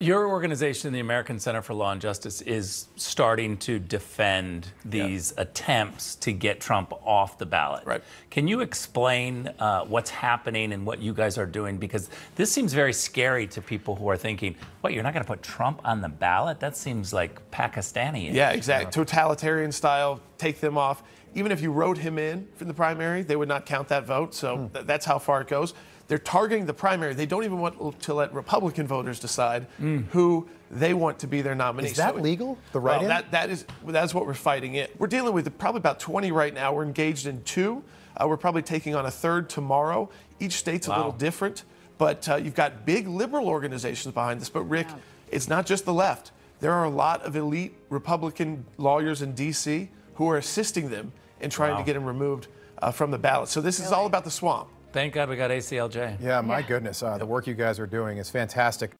Your organization, the American Center for Law and Justice, is starting to defend these yeah. attempts to get Trump off the ballot. Right. Can you explain uh, what's happening and what you guys are doing? Because this seems very scary to people who are thinking, "What? You're not going to put Trump on the ballot? That seems like Pakistani." Yeah, exactly. Totalitarian style. Take them off. Even if you wrote him in from the primary, they would not count that vote. So hmm. th- that's how far it goes. They're targeting the primary. They don't even want to let Republican voters decide mm. who they want to be their nominee. Is that so legal? The right well, that, that is that's what we're fighting it. We're dealing with probably about 20 right now. We're engaged in two. Uh, we're probably taking on a third tomorrow. Each state's wow. a little different, but uh, you've got big liberal organizations behind this. But Ric, it's not just the left. There are a lot of elite Republican lawyers in D.C. who are assisting them in trying wow. to get him removed uh, from the ballot. So this really? is all about the swamp. Thank God we got ACLJ. Yeah, my yeah. goodness. Uh, the work you guys are doing is fantastic.